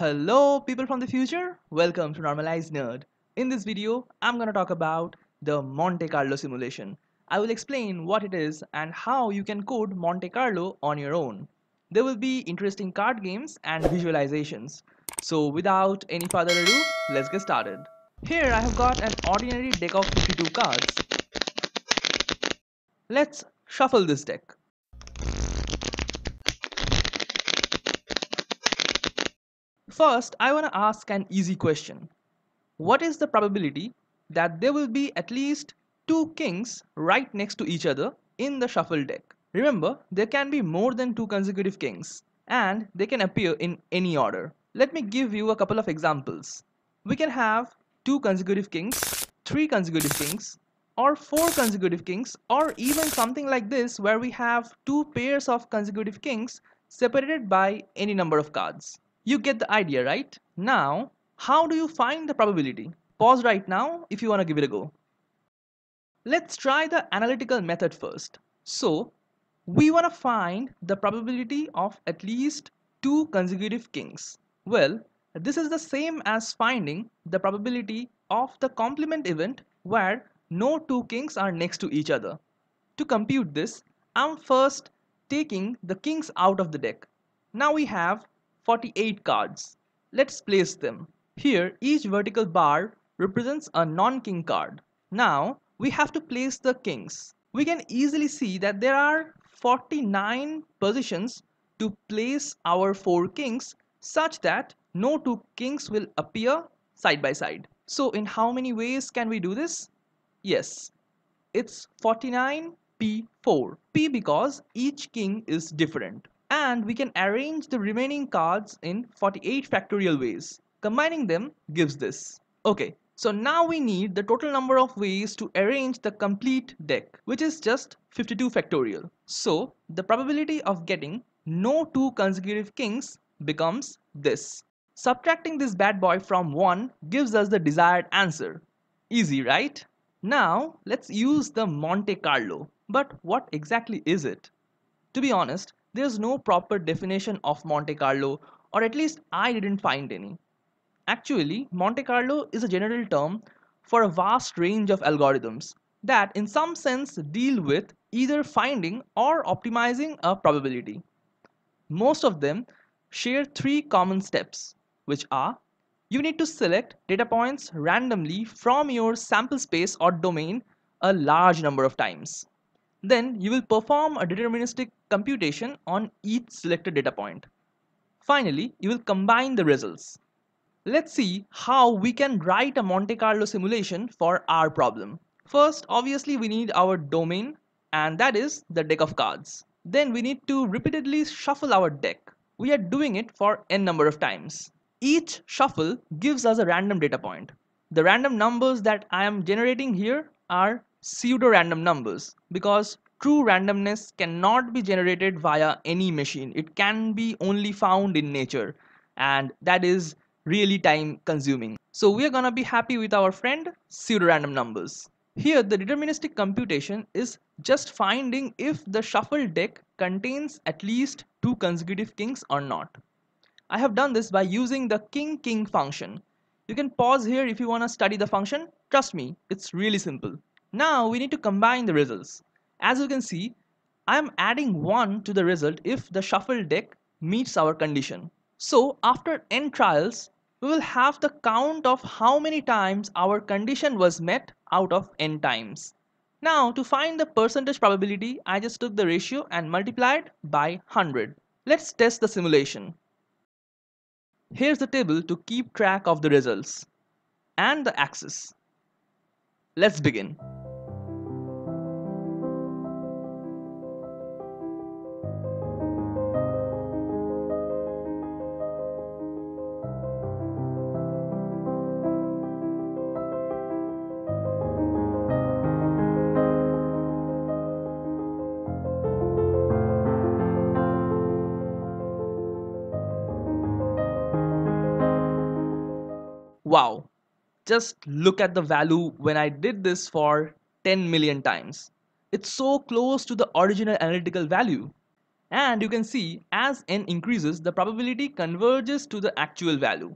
Hello people from the future, welcome to Normalized Nerd. In this video, I'm gonna talk about the Monte Carlo simulation. I will explain what it is and how you can code Monte Carlo on your own. There will be interesting card games and visualizations. So without any further ado, let's get started. Here I have got an ordinary deck of 52 cards. Let's shuffle this deck. First, I want to ask an easy question. What is the probability that there will be at least two kings right next to each other in the shuffle deck? Remember, there can be more than two consecutive kings and they can appear in any order. Let me give you a couple of examples. We can have two consecutive kings, three consecutive kings, or four consecutive kings, or even something like this where we have two pairs of consecutive kings separated by any number of cards. You get the idea, right? Now, how do you find the probability? Pause right now if you want to give it a go. Let's try the analytical method first. So, we want to find the probability of at least two consecutive kings. Well, this is the same as finding the probability of the complement event where no two kings are next to each other. To compute this, I'm first taking the kings out of the deck. Now we have 48 cards. Let's place them. Here, each vertical bar represents a non-king card. Now, we have to place the kings. We can easily see that there are 49 positions to place our 4 kings such that no two kings will appear side by side. So in how many ways can we do this? Yes, it's 49p4. P because each king is different and we can arrange the remaining cards in 48 factorial ways. Combining them gives this. Okay, so now we need the total number of ways to arrange the complete deck, which is just 52 factorial. So the probability of getting no two consecutive kings becomes this. Subtracting this bad boy from 1 gives us the desired answer. Easy, right? Now let's use the Monte Carlo. But what exactly is it? To be honest, there's no proper definition of Monte Carlo, or at least I didn't find any. Actually, Monte Carlo is a general term for a vast range of algorithms that in some sense deal with either finding or optimizing a probability. Most of them share three common steps, which are you need to select data points randomly from your sample space or domain a large number of times. Then you will perform a deterministic computation on each selected data point. Finally, you will combine the results. Let's see how we can write a Monte Carlo simulation for our problem. First, obviously we need our domain and that is the deck of cards. Then we need to repeatedly shuffle our deck. We are doing it for n number of times. Each shuffle gives us a random data point. The random numbers that I am generating here are pseudo-random numbers because true randomness cannot be generated via any machine. It can be only found in nature and that is really time consuming. So we are gonna be happy with our friend pseudo-random numbers. Here the deterministic computation is just finding if the shuffle deck contains at least two consecutive kings or not. I have done this by using the king king function. You can pause here if you want to study the function. Trust me, it's really simple. Now we need to combine the results. As you can see, I am adding 1 to the result if the shuffle deck meets our condition. So after n trials, we will have the count of how many times our condition was met out of n times. Now to find the percentage probability, I just took the ratio and multiplied by 100. Let's test the simulation. Here's the table to keep track of the results and the axis. Let's begin. Wow, just look at the value when I did this for 10 million times. It's so close to the original analytical value. And you can see as n increases, the probability converges to the actual value.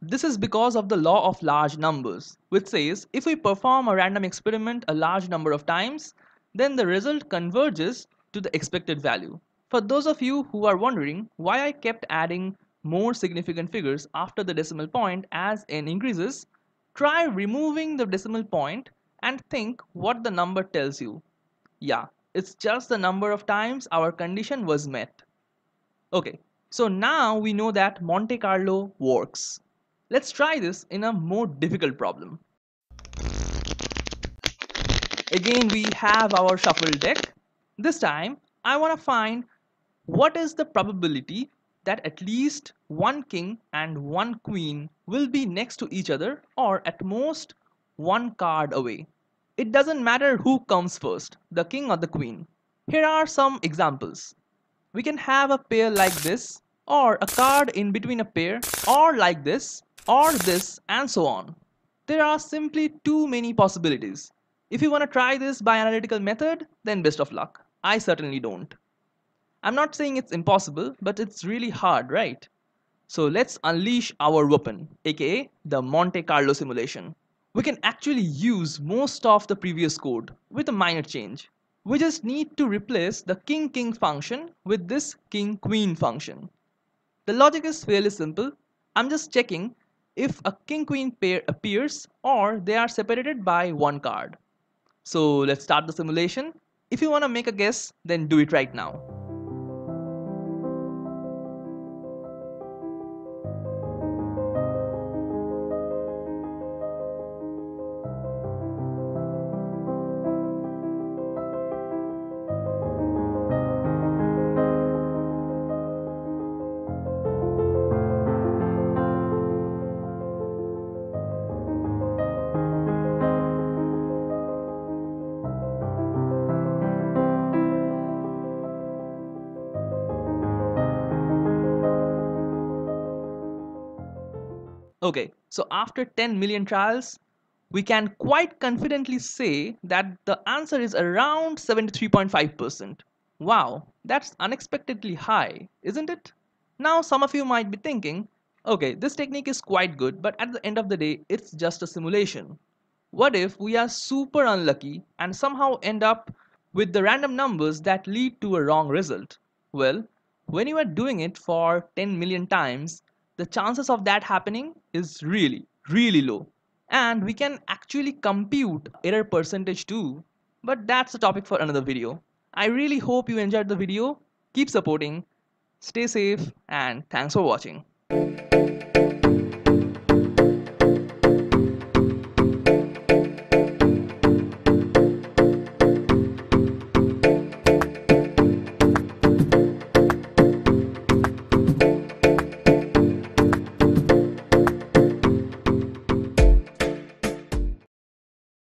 This is because of the law of large numbers, which says if we perform a random experiment a large number of times, then the result converges to the expected value. For those of you who are wondering why I kept adding more significant figures after the decimal point as n increases, try removing the decimal point and think what the number tells you. Yeah, it's just the number of times our condition was met. Okay, so now we know that Monte Carlo works. Let's try this in a more difficult problem. Again, we have our shuffle deck. This time, I want to find what is the probability that at least one king and one queen will be next to each other or at most one card away. It doesn't matter who comes first, the king or the queen. Here are some examples. We can have a pair like this or a card in between a pair or like this or this and so on. There are simply too many possibilities. If you want to try this by analytical method, then best of luck. I certainly don't. I'm not saying it's impossible, but it's really hard, right? So let's unleash our weapon, aka the Monte Carlo simulation. We can actually use most of the previous code with a minor change. We just need to replace the king king function with this king queen function. The logic is fairly simple. I'm just checking if a king-queen pair appears or they are separated by one card. So let's start the simulation. If you want to make a guess, then do it right now. Okay, so after 10 million trials, we can quite confidently say that the answer is around 73.5%. Wow, that's unexpectedly high, isn't it? Now some of you might be thinking, okay, this technique is quite good, but at the end of the day, it's just a simulation. What if we are super unlucky and somehow end up with the random numbers that lead to a wrong result? Well, when you are doing it for 10 million times, the chances of that happening is really, really low. And we can actually compute error percentage too. But that's a topic for another video. I really hope you enjoyed the video. Keep supporting, stay safe, and thanks for watching.